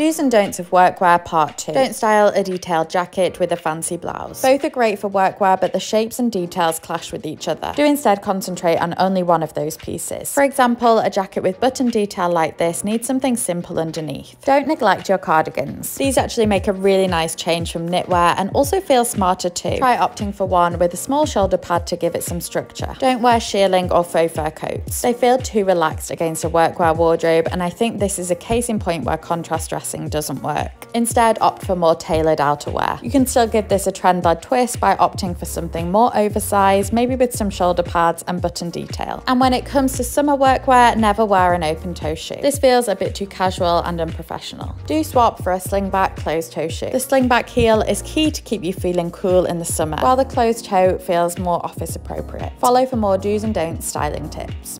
Do's and don'ts of workwear part two. Don't style a detailed jacket with a fancy blouse. Both are great for workwear, but the shapes and details clash with each other. Do instead concentrate on only one of those pieces. For example, a jacket with button detail like this needs something simple underneath. Don't neglect your cardigans. These actually make a really nice change from knitwear and also feel smarter too. Try opting for one with a small shoulder pad to give it some structure. Don't wear shearling or faux fur coats. They feel too relaxed against a workwear wardrobe and I think this is a case in point where contrast dressing doesn't work. Instead, opt for more tailored outerwear. You can still give this a trend-led twist by opting for something more oversized, maybe with some shoulder pads and button detail. And when it comes to summer workwear, never wear an open toe shoe. This feels a bit too casual and unprofessional. Do swap for a slingback closed toe shoe. The slingback heel is key to keep you feeling cool in the summer, while the closed toe feels more office appropriate. Follow for more do's and don'ts styling tips.